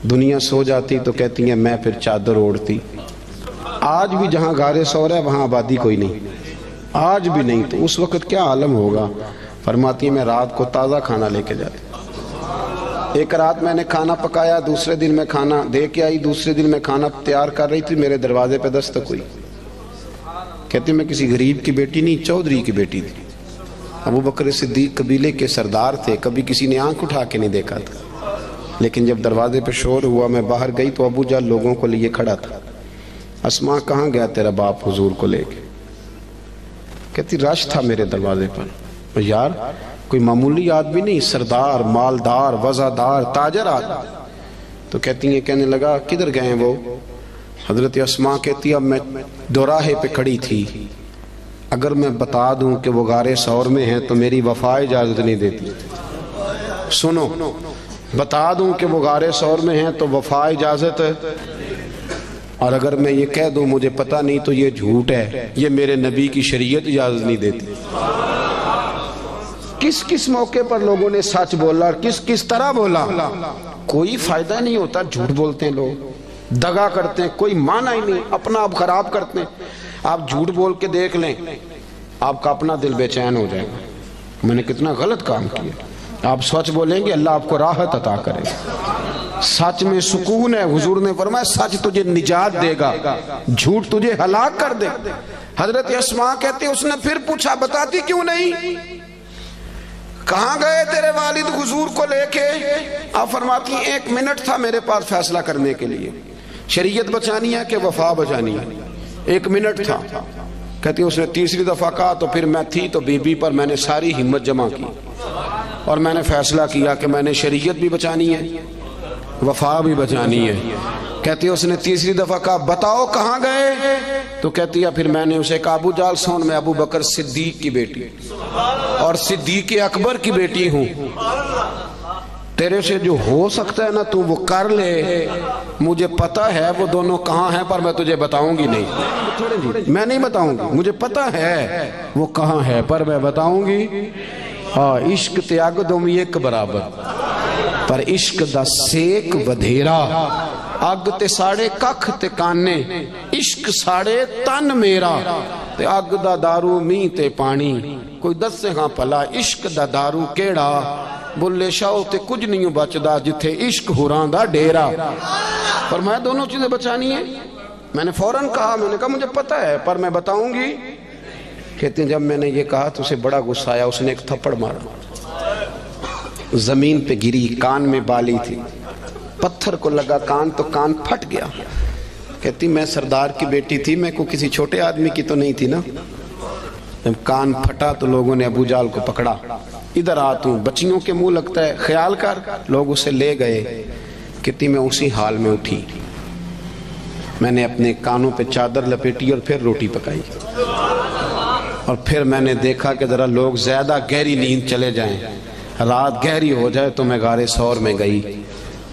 Speaker 1: दुनिया सो जाती तो कहती है, मैं फिर चादर ओढ़ती। आज भी जहाँ गारे सो रहा है, वहाँ आबादी कोई नहीं। आज भी नहीं तो उस वक्त क्या आलम होगा? फरमाती है, मैं रात को ताज़ा खाना लेके जाती। एक रात मैंने खाना पकाया, दूसरे दिन मैं खाना दे के आई, दूसरे दिन मैं खाना तैयार कर रही थी, मेरे दरवाजे पे दस्तक हुई। कहती मैं किसी गरीब की बेटी नहीं, चौधरी की बेटी थी। अबू बकर सिद्दीक कबीले के सरदार थे, कभी किसी ने आँख उठा के नहीं देखा था। लेकिन जब दरवाजे पे शोर हुआ, मैं बाहर गई तो अबू जाल लोगों को लिए खड़ा था। असमा, कहाँ गया तेरा बाप हुजूर को लेके? कहती, रश था मेरे दरवाजे पर। यार, कोई मामूली आदमी नहीं, सरदार, मालदार, वजादार, ताजर आदमी। तो कहती है, कहने लगा, किधर गए वो? हज़रत असमा कहती, अब मैं दोराहे पे खड़ी थी। अगर मैं बता दूँ कि वो गारे सौर में है तो मेरी वफा इजाज़त नहीं देती। सुनो, बता दूँ कि वो गारे सौर में है तो वफा इजाज़त और अगर मैं ये कह दूँ, मुझे पता नहीं तो ये झूठ है। ये मेरे नबी की शरीयत इजाज़त नहीं देती। किस किस मौके पर लोगों ने सच बोला किस किस तरह बोला? कोई फ़ायदा नहीं होता झूठ बोलते हैं लोग। दगा करते हैं, कोई माना ही नहीं, अपना आप खराब करते हैं। आप झूठ बोल के देख लें, आपका अपना दिल बेचैन हो जाएगा। मैंने कितना गलत काम किया। आप सच बोलेंगे, अल्लाह आपको राहत अता करेगा। सच में सुकून है, हुजूर ने फरमाया, सच तुझे निजात देगा, झूठ तुझे हलाक कर दे। हज़रत कहते, उसने फिर पूछा, बताती क्यों नहीं? कहा गए तेरे वालिद हुजूर को लेके? आप फरमाती, एक मिनट था मेरे पास फैसला करने के लिए। शरीयत बचानी है कि वफा बचानी है? एक मिनट था। कहती, उसने तीसरी दफ़ा कहा तो फिर मैं थी तो बीबी पर मैंने सारी हिम्मत जमा की। और मैंने फैसला किया कि मैंने शरीयत भी बचानी है, वफा भी बचानी है। कहती है उसने तीसरी दफ़ा कहा, बताओ कहाँ गए? तो कहती है फिर मैंने उसे कहा, अबू जाल सोन, में अबू बकर सिद्दीक की बेटी और सिद्दीक अकबर की बेटी हूँ। तेरे से जो हो सकता है ना, तू वो कर ले। मुझे पता है वो दोनों कहाँ हैं, पर मैं तुझे बताऊँगी नहीं। मैं नहीं बताऊँगी, मुझे पता है वो कहाँ है, पर मैं बताऊँगी। हाँ इश्क त्याग दो एक बराबर, पर इश्क दा सेक बधेरा अग ते साढ़े कख ते काने इश्क साढ़े तन मेरा, ते अग दा दारू मी ते पानी कोई दसे हाँ भला, इश्क दा दारू केड़ा? बुले शाह ते कुछ नहीं बचदा जिथे इश्क हुरां दा डेरा। पर मैं दोनों चीज़ें बचानी है। मैंने फ़ौरन कहा, मैंने कहा, मुझे पता है, पर मैं बताऊँगी। कहते जब मैंने ये कहा तो उसे बड़ा गुस्सा आया, उसने एक थप्पड़ मारा। ज़मीन पे गिरी, कान में बाली थी। पत्थर को लगा कान तो कान फट गया। कहती, मैं सरदार की बेटी थी, मैं को किसी छोटे आदमी की तो नहीं थी ना? जब कान फटा तो लोगों ने अबू जाल को पकड़ा। इधर आ तू, बच्चियों के मुँह लगता है। ख्याल कर, लोग उसे ले गए। कहती मैं उसी हाल में उठी। मैंने अपने कानों पे चादर लपेटी और फिर रोटी पकाई। और फिर मैंने देखा कि ज़रा लोग ज़्यादा गहरी नींद चले जाएँ। रात गहरी हो जाए तो मैं गारे सौर में गई।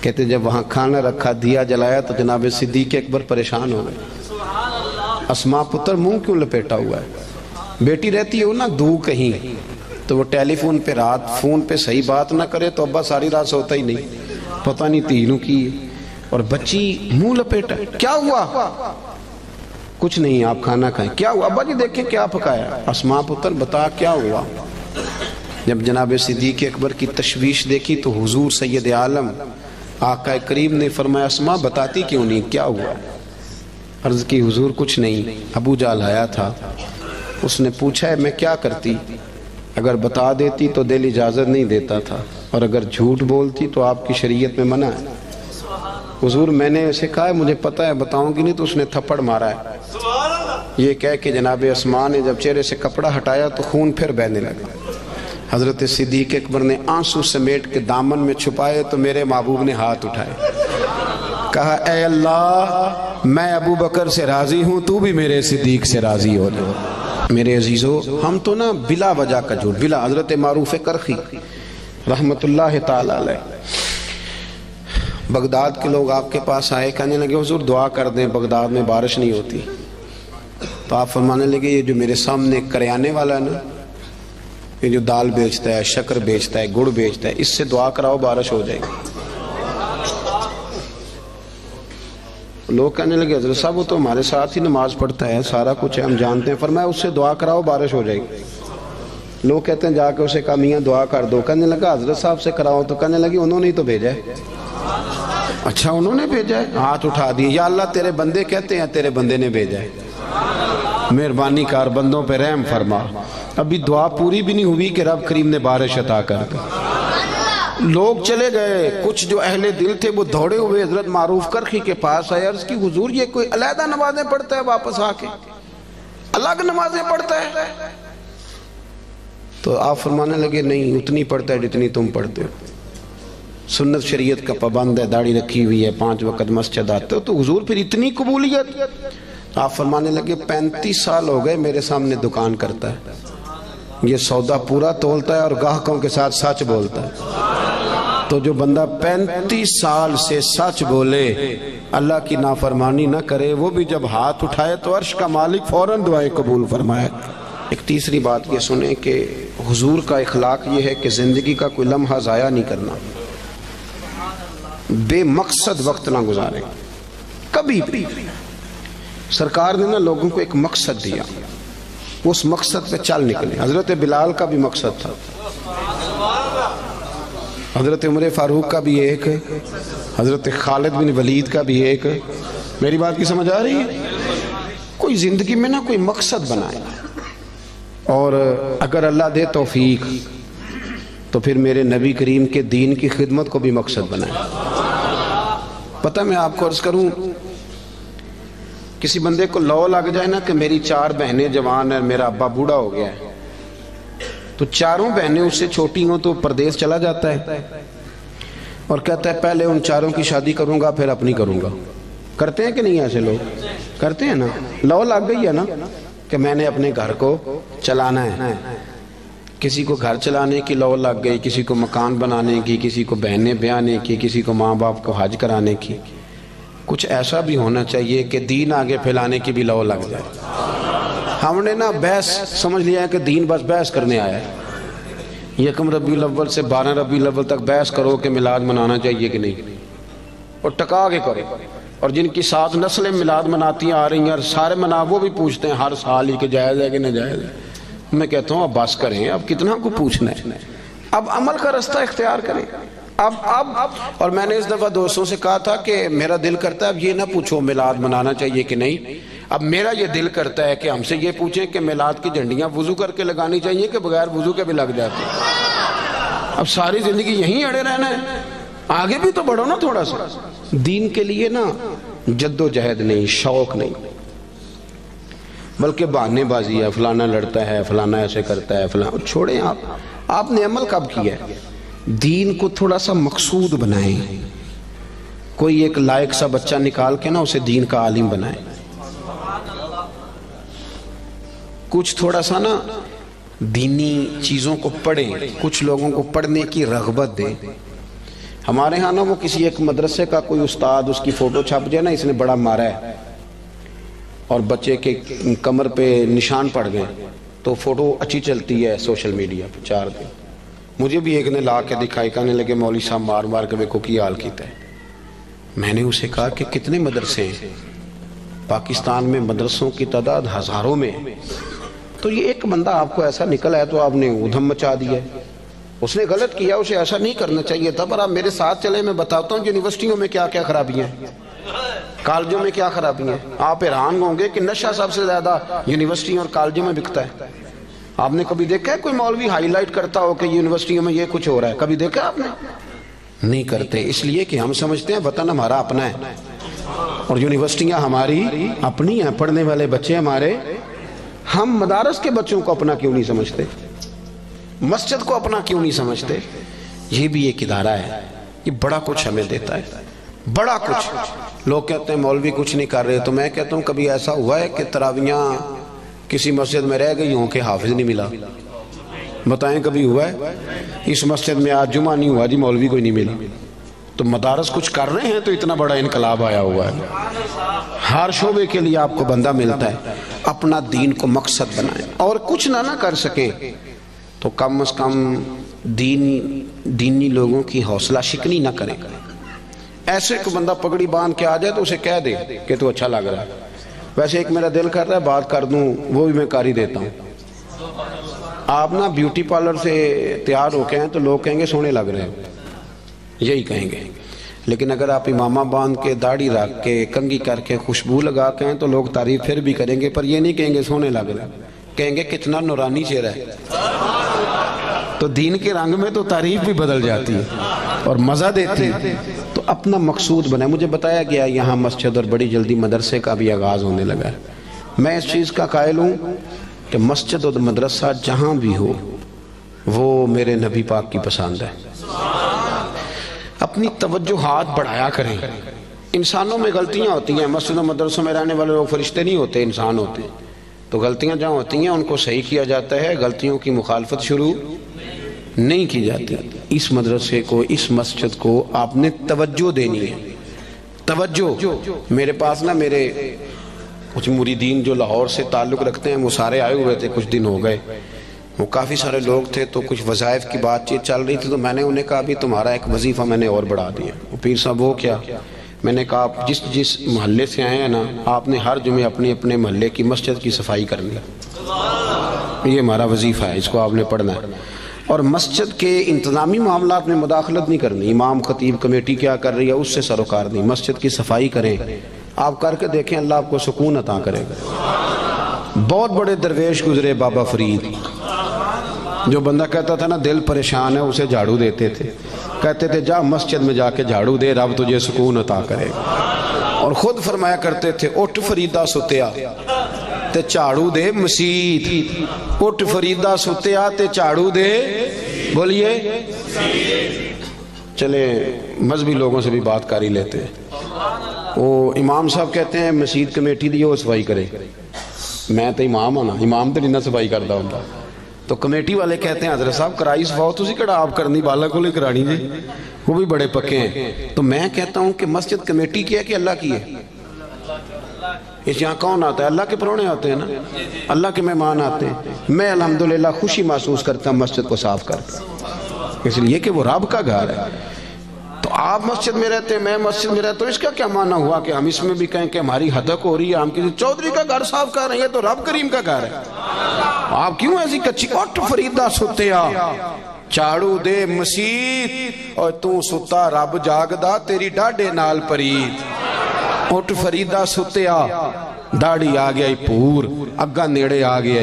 Speaker 1: कहते, जब वहाँ खाना रखा, दिया जलाया तो जनाब सिद्दीक अकबर परेशान हो गए। असमा पुत्र मुँह क्यों लपेटा हुआ है? बेटी रहती हो ना दू कहीं। तो वो टेलीफोन पे रात, फ़ोन पे सही बात ना करे तो अब्बा सारी रात सोता ही नहीं। पता नहीं तीनों की और बच्ची मुँह लपेटा, क्या हुआ? कुछ नहीं, आप खाना खाएँ। क्या हुआ? अब्बा जी देखें क्या पकाया। असमा पुत्र बता क्या हुआ? जब जनाब सिद्दीक अकबर की तशवीश देखी तो हुजूर सैयद आलम, आका करीम ने फरमाया असमा बताती क्यों नहीं? क्या हुआ? अर्ज़ की, हुजूर कुछ नहीं। अबू जाल आया था। उसने पूछा है, मैं क्या करती? अगर बता देती तो दिल इजाज़त नहीं देता था, और अगर झूठ बोलती तो आपकी शरीयत में मना है। हुजूर, मैंने उसे कहा है, मुझे पता है, बताऊँगी नहीं तो उसने थप्पड़ मारा है। ये कह के जनाब आसमान ने जब चेहरे से कपड़ा हटाया तो खून फिर बहने लगा। हज़रत सिद्दीक अकबर ने आँसू समेट के दामन में छुपाए तो मेरे महबूब ने हाथ उठाए। कहा अल्लाह, मैं अबू बकर से राज़ी हूँ, तू भी मेरे सिद्दीक से राज़ी हो जाओ मेरे अजीजों, हम तो ना बिला वजह का झूठ, बिला हज़रत मारूफ करखी ताला बगदाद के लोग आपके पास आए, कहने लगे, हजूर, दुआ कर दें, बगदाद में बारिश नहीं होती। तो आप फरमाने लगे, ये जो मेरे सामने करियाने वाला है ना, ये जो दाल बेचता है, शक्कर बेचता है, गुड़ बेचता है, इससे दुआ कराओ, बारिश हो जाएगी। लोग कहने लगे, हज़रत साहब, वो तो हमारे साथ ही नमाज़ पढ़ता है, सारा कुछ है, हम जानते हैं। फरमाया, उससे दुआ कराओ, बारिश हो जाएगी। लोग कहते हैं, जाके उसे कहा, मियाँ, दुआ कर दो। कहने लगा, हज़रत साहब से कराओ। तो कहने लगी, उन्होंने ही तो भेजा है। अच्छा उन्होंने भेजा है? हाथ उठा दिए। या अल्लाह, तेरे बंदे कहते हैं तेरे बंदे ने भेजा है? मेहरबानी कार, बंदों पे रहम फरमा। अभी दुआ पूरी भी नहीं हुई कि रब करीम ने बारिश अता कर लोग चले गए। कुछ जो अहले दिल थे, वो दौड़े हुए हज़रत मारूफ करखी के पास आए अर्ज़ की हुजूर, ये कोई अलहदा नमाजें पढ़ता है वापस आके? अलग नमाजें पढ़ता है। तो आप फरमाने लगे, नहीं, उतनी पढ़ता है जितनी तुम पढ़ते हो। सुन्नत शरीयत का पाबंद है, दाढ़ी रखी हुई है, पाँच वक्त मस्जिद आते हो तो हुजूर फिर इतनी कबूलियत? आप फरमाने लगे, पैंतीस साल हो गए मेरे सामने दुकान करता है। ये सौदा पूरा तोलता है और गाहकों के साथ सच बोलता है। तो जो बंदा पैंतीस साल से सच बोले, अल्लाह की नाफरमानी ना करे, वो भी जब हाथ उठाए तो अर्श का मालिक फ़ौरन दुआएँ कबूल फरमाए। एक तीसरी बात ये सुने कि हुजूर का इखलाक ये है कि ज़िंदगी का कोई लम्हा ज़ाया नहीं करना। बेमकसद वक्त ना गुजारे। कभी भी। सरकार ने ना लोगों को एक मकसद दिया। उस मकसद पे चल निकले। हज़रत बिलाल का भी मकसद था। हज़रत उमर फारूक का भी एक, हज़रत खालिद बिन वलीद का भी एक। मेरी बात की समझ आ रही है? कोई ज़िंदगी में ना कोई मकसद बनाए। और अगर अल्लाह दे तौफीक तो फिर मेरे नबी करीम के दीन की खिदमत को भी मकसद बनाए। पता मैं आपको अर्ज़ करूँ, किसी बंदे को लौ लग जाए ना कि मेरी चार बहनें जवान है, मेरा अब्बा बूढ़ा हो गया है। तो चारों बहनें उससे छोटी हों तो प्रदेश चला जाता है। और कहता है, पहले उन चारों की शादी करूँगा, फिर अपनी करूँगा। करते हैं कि नहीं ऐसे लोग? करते हैं ना? लौ लग गई है ना कि मैंने अपने घर को चलाना है। किसी को घर चलाने की लौ लग गई, किसी को मकान बनाने की, किसी को बहनें ब्याने की, किसी को माँ बाप को हज कराने की। कुछ ऐसा भी होना चाहिए कि दीन आगे फैलाने की भी लौ लग जाए। हमने ना बहस समझ लिया है कि दीन बस बहस करने आया है। यकम रबी अव्वल से बारह रबी अव्वल तक बहस करो कि मिलाद मनाना चाहिए कि नहीं। और टका के करो। और जिनकी सात नस्लें मिलाद मनाती आ रही हैं और सारे मना, वो भी पूछते हैं, हर साल ही कि जायज़ है कि नहीं जायज़ है। मैं कहता हूँ, अब बस करें, अब कितना को पूछना है? अब अमल का रास्ता इख्तियार करें। अब अब, और मैंने इस दफ़ा दोस्तों से कहा था कि मेरा दिल करता है, अब ये ना पूछो मिलाद मनाना चाहिए कि नहीं। अब मेरा ये दिल करता है कि हमसे ये पूछें कि मिलाद की झंडियाँ वज़ू करके लगानी चाहिए कि बगैर वज़ू के भी लग जाती? अब सारी ज़िंदगी यहीं अड़े रहना है। आगे भी तो बढ़ो ना थोड़ा सा। दीन के लिए ना जद्दोजहद नहीं, शौक नहीं। बल्कि बहानेबाजी है, फलाना लड़ता है, फलाना ऐसे करता है, फलाना। छोड़ें आप। आपने अमल कब किया है? दीन को थोड़ा सा मकसूद बनाए। कोई एक लायक सा बच्चा निकाल के ना उसे दीन का आलिम बनाए। कुछ थोड़ा सा ना दीनी चीज़ों को पढ़ें, कुछ लोगों को पढ़ने की रगबत दें। हमारे यहाँ ना वो किसी एक मदरसे का कोई उस्ताद उसकी फ़ोटो छप जाए ना, इसने बड़ा मारा है। और बच्चे के कमर पे निशान पड़ गए तो फ़ोटो अच्छी चलती है सोशल मीडिया पर चार दिन। मुझे भी एक ने ला के दिखाई, कहने लगे मौली साहब, मार मार के वेखो की हाल किया है। मैंने उसे कहा कि कितने मदरसे हैं? पाकिस्तान में मदरसों की तादाद हज़ारों में तो ये एक बंदा आपको ऐसा निकला है तो आपने उधम मचा दिया उसने गलत किया, उसे ऐसा नहीं करना चाहिए था, पर आप मेरे साथ चले, मैं बताता हूँ यूनिवर्सिटियों में क्या क्या खराबियाँ हैं। कॉलेजों में क्या खराबियाँ हैं? आप हैरान होंगे कि नशा सबसे ज़्यादा यूनिवर्सिटी और कॉलेजों में बिकता है। आपने कभी देखा है कोई मौलवी हाईलाइट करता हो कि यूनिवर्सिटियों में ये कुछ हो रहा है? कभी देखा आपने? नहीं करते, इसलिए कि हम समझते हैं वतन हमारा अपना है। और यूनिवर्सिटियाँ हमारी अपनी हैं, पढ़ने वाले बच्चे हमारे हम मदारस के बच्चों को अपना क्यों नहीं समझते? मस्जिद को अपना क्यों नहीं समझते? ये भी एक इदारा है। ये बड़ा कुछ हमें देता है। बड़ा कुछ। लोग कहते हैं, मौलवी कुछ नहीं कर रहे। तो मैं कहता हूँ, कभी ऐसा हुआ है कि तरावियाँ किसी मस्जिद में रह गई हूँ कि हाफिज नहीं मिला? बताएँ, कभी हुआ है? इस मस्जिद में आज जुमा नहीं हुआ जी, मौलवी कोई नहीं मिला। तो मदारस कुछ कर रहे हैं तो इतना बड़ा इनकलाब आया हुआ है। हर शोबे के लिए आपको बंदा मिलता है। अपना दीन को मकसद बनाए। और कुछ ना ना कर सके। तो कम अज कम दीन, दीनी लोगों की हौसला शिकनी ना करे। ऐसे को बंदा पगड़ी बाँध के आ जाए तो उसे कह दे कि तू अच्छा लग रहा है। वैसे एक मेरा दिल कर रहा है, बात कर दूँ, वो भी मैं कर ही देता हूँ। आप ना ब्यूटी पार्लर से तैयार होके हैं तो लोग कहेंगे, सोने लग रहे हैं। यही कहेंगे। लेकिन अगर आप इमामा बाँध के, दाढ़ी रख के, कंगी करके खुशबू लगा के हैं तो लोग तारीफ़ फिर भी करेंगे, पर ये नहीं कहेंगे, सोने लग। रहे कहेंगे, कितना नूरानी चेहरा है। तो दीन के रंग में तो तारीफ़ भी बदल जाती है और मज़ा देती है। तो अपना मकसूद बना मुझे बताया गया, यहाँ मस्जिद और बड़ी जल्दी मदरसे का भी आगाज़ होने लगा है। मैं इस चीज़ का कायल हूँ कि मस्जिद और मदरसा जहाँ भी हो, वो मेरे नबी पाक की पसंद है। अपनी तवज्जो हाथ बढ़ाया करें। इंसानों में गलतियाँ होती हैं। मस्जिद, मदरसों में रहने वाले लोग फरिश्ते नहीं होते, इंसान होते तो गलतियाँ जहाँ होती हैं, उनको सही किया जाता है। गलतियों की मुखालफत शुरू नहीं की जाती। इस मदरसे को, इस मस्जिद को आपने तवज्जो देनी है। तवज्जो। मेरे पास ना, मेरे कुछ मुरीदीन जो लाहौर से ताल्लुक़ रखते हैं, वो सारे आए हुए थे, कुछ दिन हो गए। वो काफ़ी सारे लोग थे तो कुछ वज़ाइफ की बातचीत चल रही थी तो मैंने उन्हें कहा भी तुम्हारा एक वजीफ़ा मैंने और बढ़ा दिया। वो पीर साहब, वो क्या? मैंने कहा, आप जिस जिस मोहल्ले से आए हैं ना, आपने हर जुमे अपने अपने मोहल्ले की मस्जिद की सफ़ाई करनी है ये हमारा वजीफ़ा है, इसको आपने पढ़ना है। और मस्जिद के इंतज़ामी मामला में मुदाखलत नहीं करनी। इमाम, खतीब, कमेटी क्या कर रही है, उससे सरोकार नहीं। मस्जिद की सफ़ाई करें। आप करके देखें, अल्लाह आपको सुकून अता करेगा। बहुत बड़े दरवेश गुजरे बाबा फरीद। जो बंदा कहता था ना, दिल परेशान है, उसे झाड़ू देते थे। कहते थे, जा मस्जिद में जाके झाड़ू दे, रब तुझे सुकून अता करेगा। और खुद फरमाया करते थे, उठ फरीदा सुत्या, ते झाड़ू दे मसीत। उठ फरीदा सुत्या, ते झाड़ू दे, बोलिए। चले, मजहबी लोगों से भी बात कर ही लेते वो इमाम साहब कहते हैं मसीद कमेटी दी वो सफ़ाई करे। मैं तो इमाम हाँ ना, इमाम तो नहीं ना सफ़ाई करता हूँ तो कमेटी वाले कहते हैं, हज़रत साहब, कराई सफाओ तुम कड़ा आप करनी बाला को करानी जी। वो भी बड़े पक्के हैं। तो मैं कहता हूँ कि मस्जिद कमेटी की है कि अल्लाह की है? इस यहाँ कौन आता है? अल्लाह के प्रोने आते हैं ना? अल्लाह के मेहमान आते हैं। मैं अलहमदुल्ला खुशी महसूस करता हूँ, मस्जिद को साफ़ करता इसलिए कि वो रब का घर है। आप मस्जिद में रहते, मैं मस्जिद में रहता हूँ, इसका क्या माना हुआ कि हम इसमें भी कहें कि हमारी हदक हो रही है हम किसी चौधरी का घर साफ़ कर रहे हैं तो रब करीम का घर है। आप क्यों ऐसी कच्ची उठ फरीदा सुत्या झाड़ू दे मसीत, और तू सुता रब जागदा, तेरी डाडे नाल परीत। उठ फरीदा सुत्या दाढ़ी आ गया पूर, अग्गा नेड़े आ गया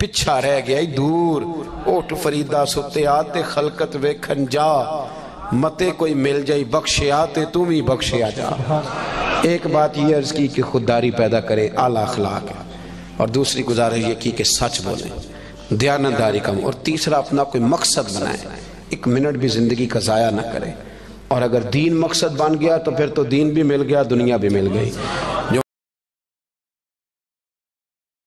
Speaker 1: पिछा रह गया दूर। उठ फरीदा सुत्या ते खलकत वेखन जा मते कोई मिल जाए बख्शिया ते तू भी बख्शिया जा। एक बात ये अर्ज़ की कि खुददारी पैदा करे, आला अखलाक और दूसरी गुजारिश ये की कि सच बोले दयानतदारी कम। और तीसरा अपना कोई मकसद बनाए, एक मिनट भी ज़िंदगी का ज़ाया ना करे। और अगर दीन मकसद बन गया तो फिर तो दीन भी मिल गया, दुनिया भी मिल गई।